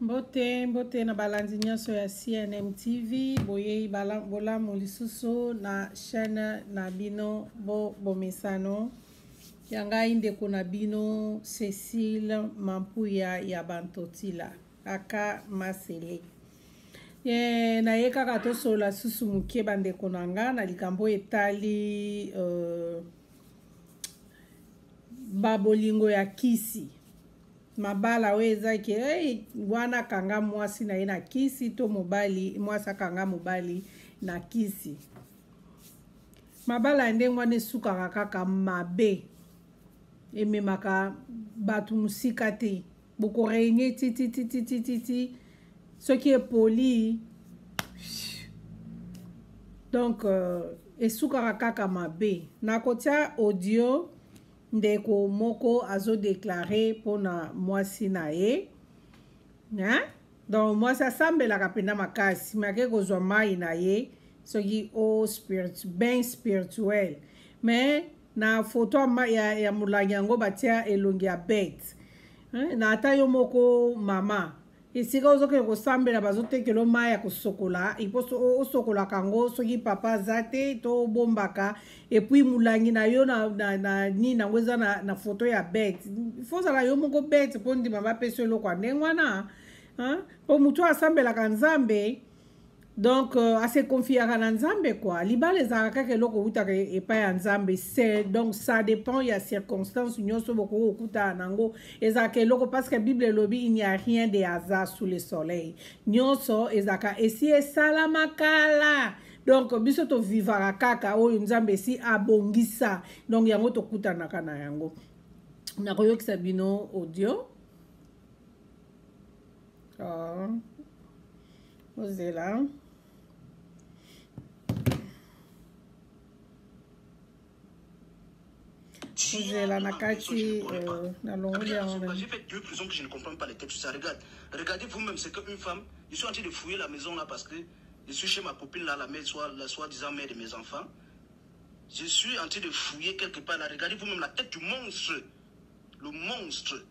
mbote mbote na balandi nyonso ya cnm tv boyei bolamu lisusu na chaîne na bino bo bomesano ya ngai ndeko na bino cecile mampuya ya bantotila aka masele e, naye kaka tosolola susu moke bandeko na ngai na likambo etali uh, ba bolingo ya kisi mabala oyo eza ke hey, wana akanga mwasi na ye na kisi to mobali mwasi akanga mobali na kisi mabala ya ndenge wana esukaka kaka mabe ememaka bato mosika te boko regne titititititi soki epoli donc euh, esukaka kaka mabe nakotya audio ndeko moko azodeklare mpo na mwasi na ye hein? donc mwasi asambelaka mpenza makasi me ake kozwa mai na ye soki o oh, spirit, bain spirituel mais na foto ya, ya molangi yango batia elongi ya bete eh, na ata yo moko mama esika ozokende kosambela bazotekela mai ya kosokola ipo osokolaka yango soki papa aza te to obombaka epuis molangi na yo na, na, na nini yango eza na, na foto ya bete fo ozala yo moko bete mpo ndima bapesa eloko ya ndenge wana mpo motu asambelaka nzambe donc euh, ase confiaka na nzambe kua libala ezalaka kaka eloko outaka e-, epai ya nzambe se donc ça dépend ya circonstance nyonso bokoki kokutana na yango ezalaka eloko parce que bible elobi il n'y a rien de hasard sous le soleil nyonso ezalaka esi esalama kala donc biso tovivaka kaka oyo nzambe esi abongisa donc yango tokutanaka na yango nakoyokisa bino audio oh. Ah, ozela Euh, j'ai fait deux prisons que je ne comprends pas les textes. Ça, regarde, regardez vous-même, c'est qu'une femme, je suis en train de fouiller la maison là parce que je suis chez ma copine là, la mère, soit, la soi-disant mère de mes enfants. Je suis en train de fouiller quelque part là. Regardez vous-même la tête du monstre. Le monstre.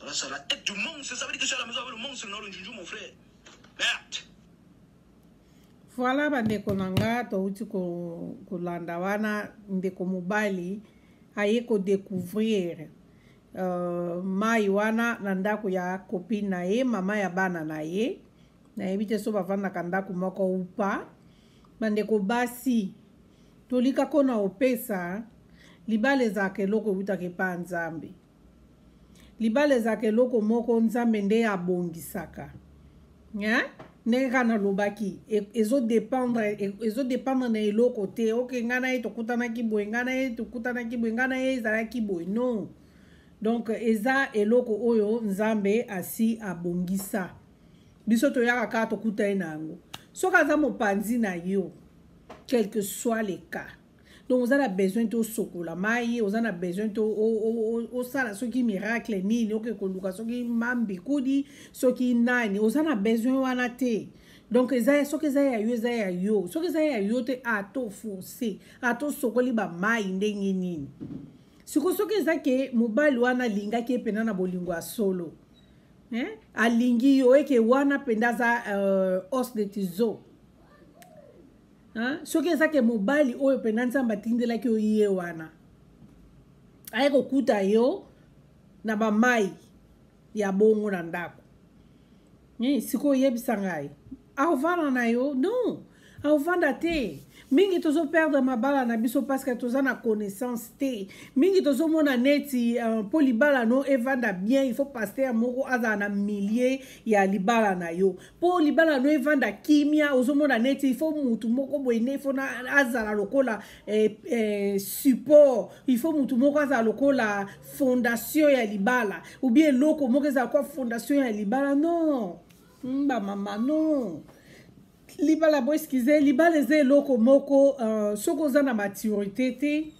Rasala est du monde, ça veut dire que je suis à la maison avec le monde, c'est le Njunju, mon frère. Merde. Voilà bandeko na nga touti kolanda wana ndeko mobali aye kodécouvrir uh, mai wana na ndako ya copine na ye mama ya bana na ye nayebi te so bavandaka ndako moko upa bandeko basi tolikako na opesa libala ezalaka eloko eutaka epa nzambe libala ezalaka eloko moko nzambe nde abongisaka hein? ndenge kaka nalobaki e, ezodependre e, ezodependre na eloko te oke ngai na ye tokutanaki boye ngai na ye tokutanaki boye ngai na ye ezalaki boye non donc eza eloko oyo nzambe asi abongisa biso toyaka kaka tokuta ye na yango soki aza mopanzi na yo quelque soit le cas donc oza na besoin te osokola mai oza na besoin te osala soki miracle nini oke koluka soki mambikudi soki nani oza na besoin wana te donc eza soki eza ya yo eza ya yo soki eza ya yo te ato force ato sokoli bamai ndenge nini siko soki eza ke mobali wana alingaki ye mpena na bolingo ya solo eh? alingi yo eke wana mpenza aza uh, os de tizo Hein? soki eza ke mobali oyo mpenza nzambe atindelaki yo ye wana aye kokuta yo na bamai ya bongo na ndako eh, sikoyo oyebisa ngai aovanda na yo non aovanda te mingi tozoperdre mabala na biso parceke toza na connaissance te mingi tozomona neti uh, mpo libala no evanda bien il faut paster moko azala na milieu ya libala na yo po libala no evanda kimia ozomona neti il faut mutu moko boye ne faut na azala lokola eh, eh, support il faut mutu moko azala lokola fondation ya libala ou bien eloko moko ezala kwa fondation ya libala non mm, bamama non libala bo excuse libala eza eloko moko uh, soki oza na maturité te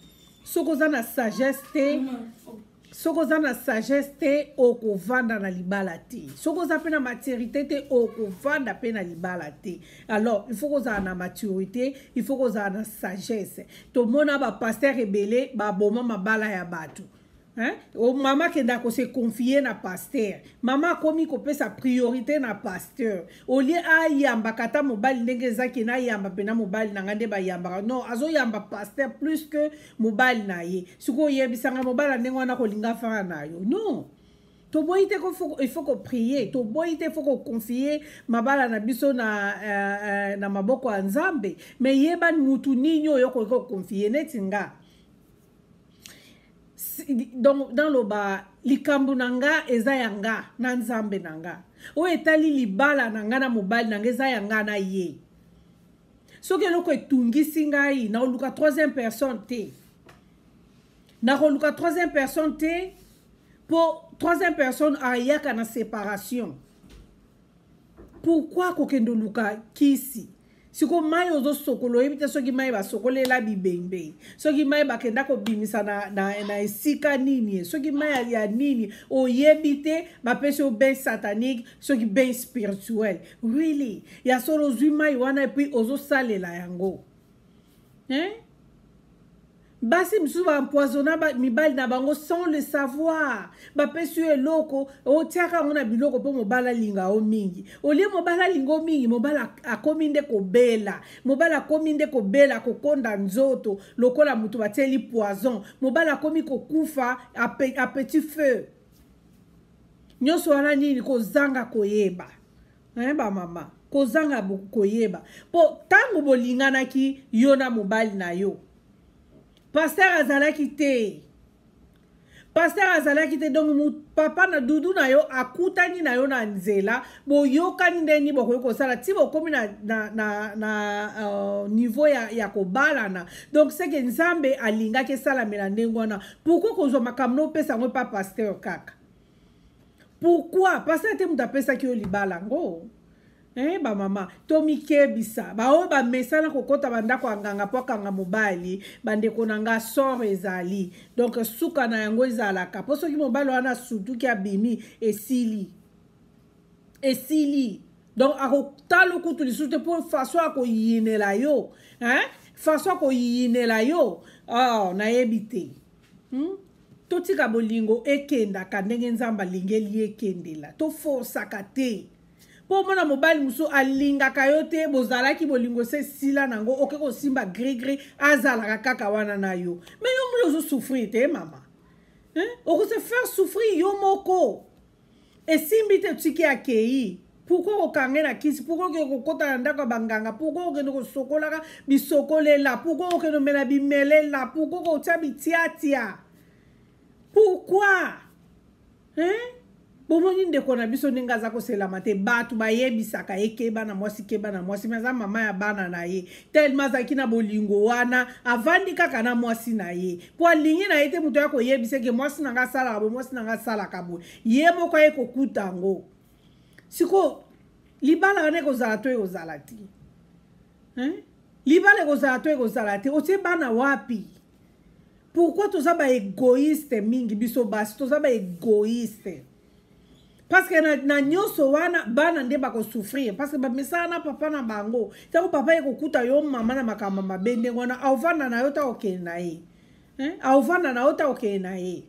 soki oza na sagesse te mm -hmm. soki oza na sagesse te okovanda na libala te soki oza mpe na maturité te okovanda mpe na libala te alors il faut kozala na maturité il faut kozala na sagesse tomona bapaster ebele baboma mabala ya bato Hein? Oh, mama kenda ko se confier na pasteur mama akomi kopesa priorité na pasteur olie ayambaka ata mobali ndenge ezaki na ayamba mpena mobali na ngai nde bayambaka non azoyamba pasteur plus que mobali na ye sikoyo oyebisanga mobali ya ndenge wana kolinga fana na yo non toboyi te il faut koprie toboyi te faut koconfie mabala na biso na, uh, uh, na maboko ya nzambe me yeba mutu nini oyo okoki koconfie neti nga donc naloba likambo na nga eza ya nga na nzambe na nga oyo etali libala na nga na mobali na nga eza ya nga na ye soki eloko etungisi ngai nakoluka troisième personne te nakoluka troisième personne te mpo troisième personne ayaka na séparation pourkui kokende oluka kisi siko mai ozosokolo oyebi te soki mai basokolela bibengbe soki mai bakenda kobimisa na, na, na esika nini soki mai ya nini oyebi te bapesi yo bain satanique soki bain spirituel Really? Ya solo ozwi mai wana epuis ozosalela yango hein? basi mosusu baempoisona mibali na bango sans le savoir bapesi yo eloko otiaka yango na biloko mpo mobali alinga yo mingi olie mobali alinga yo mingi mobali akomi nde kobela mobali akomi nde kobela kokonda nzoto lokola moto batieli poison mobali akomi kokufa apeti feu nyonso wana nini kozanga koyeba eh, bamama kozanga koyeba mpo ntango bolinganaki yo na mobali na yo paster azalaki te paster azalaki te donc papa na dudu na yo akutani na yo na nzela boyokani ndeni bokoki kosala ti bokomi na, na, na, na uh, niveau ya, ya kobalana donc seke nzambe alingaki esalamela ndenge wana pourquoi kozwa makambo na opesa yango epa pasteur kaka pourquoi pasteur te moto apesaki yo libala yango Eh, bamama tomikebisa baoyo bamesana kokɔta bandako ya nganga mpo akanga mobali bandeko na nga sor ezali donk suka na yango ezalaka mpo soki mobali wana asutuki abimi esili esili donc akotala okutu lisusu te mpo faso ya koyinela yo hein? faso ya koyinela yo oh, nayebi te hmm? totika bolingo ekendaka ndenge nzambe alingeli ye ekendela toforsaka te mpo omona mobali mosusu alingaka yo te bozalaki bolingo se esila nango oke kosimba grigri azalaka kaka wana na yo me yo moli ozosouffrir te mama hein? okose faire souffrir yo moko esimbi te tiki akeyi pourkoi kokange na kisi pourkoi okende kokota na ndako ya banganga pourkoi kokende kosokolaka bisokolela pourkoi kokende omela bimelela pourkoi kotya bitiatia pourkoi hein? bomoni ndeko na biso ndenge aza koselama te bato bayebisaka ye keba na mwasi keba na mwasi me aza mama ya bana na ye telema azalaki na bolingo wana avandi kaka na mwasi na ye po alingi na ye te moto aya koyebisa eke mwasi na ngai asalaka boye mwasi na ngai asalaka boye ye moko aye kokuta yango sikoyo libala wana ekozala to ekozala te libala ekozala to ekozala te otie bana wapi pourkui toza baegoiste mingi biso basi toza baegoiste parce que na, na nyonso wana bana nde bakosouffrir parce que bamesana na papa na bango ntango papa ye kokuta yo mama na makambo mabe ndenge wana aovanda na yo ta okende na ye aovanda na yo ta okende na ye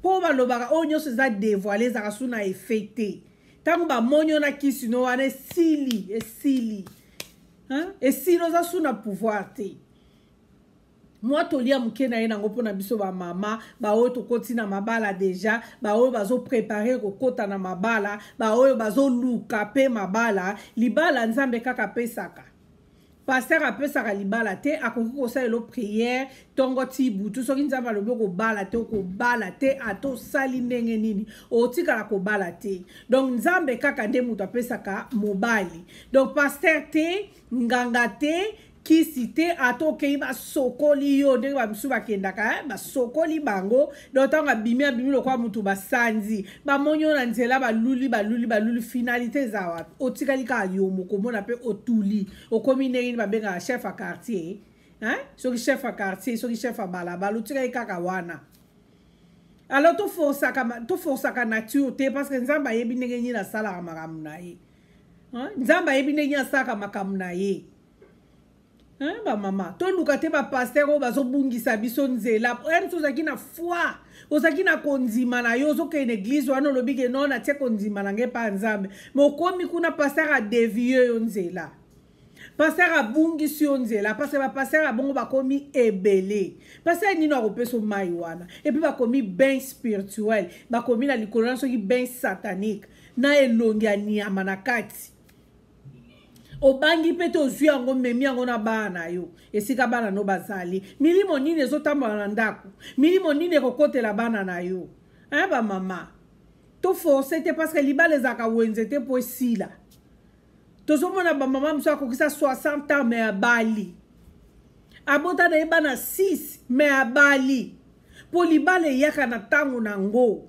mpo balobaka oyo nyonso eza devoile ezalaka su na effet te ntango bamoni yo na kisi no wana esili esili esili oza su na pouvoir te mwa toli ya moke na ye nango mpo na biso bamama baoyo tokoti na mabala deja baoyo bazoprepare kokota na mabala baoyo bazoluka mpe mabala libala nzambe kaka apesaka paster apesaka libala te akoki kosalela priere ntongo ti butu soki nzambe alobi okobala te okobala te ata osali ndenge nini otikala kobala te donc nzambe kaka nde moto apesaka mobali donc paster te nganga te kisi te ata okei basokoli yo ndenge bamisusu bakendaka eh? basokoli bango donc ntango abimi abimi lokola motu basanzi bamoni yo na nzela baluli baluli baluli finalité eza wapi otikali kaka yo mokomona mpe otuli okomi ndenge nini babengaka chef ya quartier eh? soki chef ya quartier soki chef ya balabala otikali kaka wana alors toforsaka toforsaka nature te parce que nzambe ayebi ndenge nini asalaka makambo na ye Hein? Nzambe ayebi ndenge asaka makambo na ye. Hein, ba mama, toluka te ba pasteur oyo bazobungisa biso nzela. Ernst ozalaki na foi, ozalaki na kondima na yo, ozokende eglise wana olobi ke non natie kondima na ngai pa Nzambe. Mais okomi kuna pasteur adeviye yo nzela. pasteur abungisi yo nzela parce bapasteur ya bongo bakomi ebele pasteur nini akopesa mai wana epuis bakomi bain spirituel bakomi na likolo na soki bain satanique na elongi ya nyama na kati obangi mpe te ozwi yango memi yango na bana na yo esika bana no bazali milimo nini ezotambola na ndako milimo nini ekokotela bana na yo e bamama toforce te parce que libala ezalaka wenze te mpo esila tozomona bamama mosusu akokisa 60 ans me abali abota na ye bana 6 me abali mpo libala eyaka na ntango na yango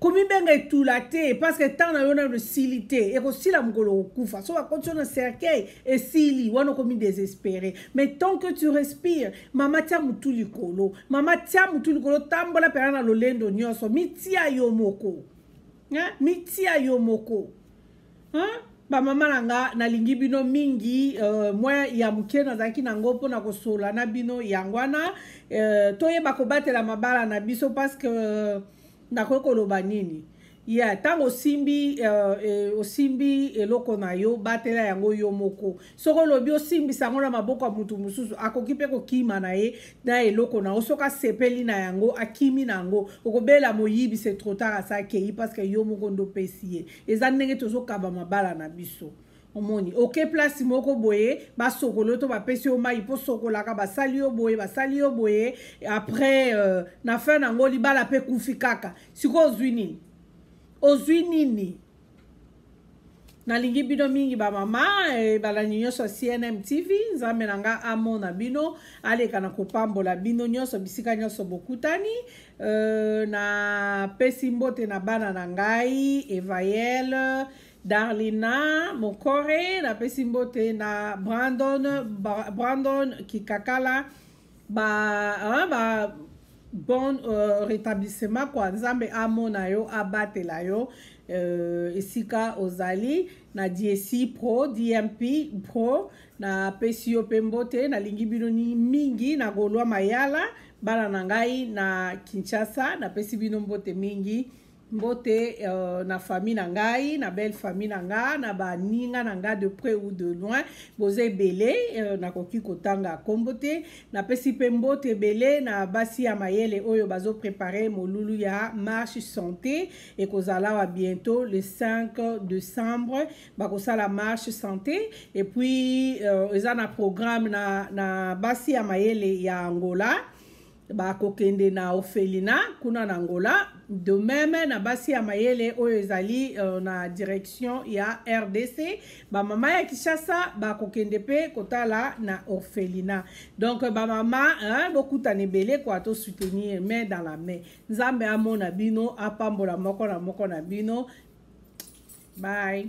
komibenga etula te parceke ntango na yo nano esili te ekosila mokolo kokufa so bakotisi yo na cercueil esili wana okomi desespere mais tant que tu respire mama tia motu likolo mama tia motu likolo tambola mpena na lolendo nyonso mitia yo moko hein? mitia yo moko hein? bamama na nga nalingi bino mingi uh, mwa ya moke nazalaki na ngo mpona kosola na bino yango wana uh, toyeba kobatela mabala na biso parceke uh, nakoki koloba nini ya yeah, ntango osimbi uh, uh, osimbi eloko na yo batela yango yo moko soki olobi osimbisa yango na maboko ya moto mosusu akoki mpe kokima na ye na eloko na yo soki asepeli na yango akimi na yango okobela moyibi se trotar asa akei parceke yo moko nde opesi ye eza ndenge tozokaba mabala na biso omoni oke okay, place moko boye basokoli yo to bapesi yo mai mpo sokolaka basali yo boye basali yo boye après euh, na fin na yango libala mpe kufi kaka sikoyo ozwi nini ozwi nini nalingi bino mingi bamama eh, balandi nyonso ya cnm tv nzambe na ngai amona bino aleka na kopambola bino nyonso bisika nyonso bokutani euh, napesi mbote na bana na ngai evaele darlina mokore napesi mbote na brandon, brandon kikakala ba hein, ba bon euh, rétablissement kwa nzambe amona yo abatela yo euh, esika ozali na dsc pro dmp pro napesi yo mpe mbote nalingi bino mingi na golwa mayala bana na ngai na kinshasa napesi bino mbote mingi Mbote euh, na famille na ngai, na belle famille na nga, na ba ninga na nga de près ou de loin, boza ebele euh, nakoki kotanga kombo te. Napesi pe mbote ebele na basi ya mayele oyo bazo préparer molulu ya marche santé ekozala wa bientôt le 5 décembre bakosala marche santé et puis euh, eza na programme na, na basi ya mayele ya Angola bakokende na ofelina kuna na angola de meme na basi ya mayele oyo ezali uh, na direction ya rdc bamama ya kinshasa bakokende mpe kotala na orphelina donc bamama hein, bokutana ebele kua tosoutenir main dans la main nzambe amona bino apambola moko na moko na bino bye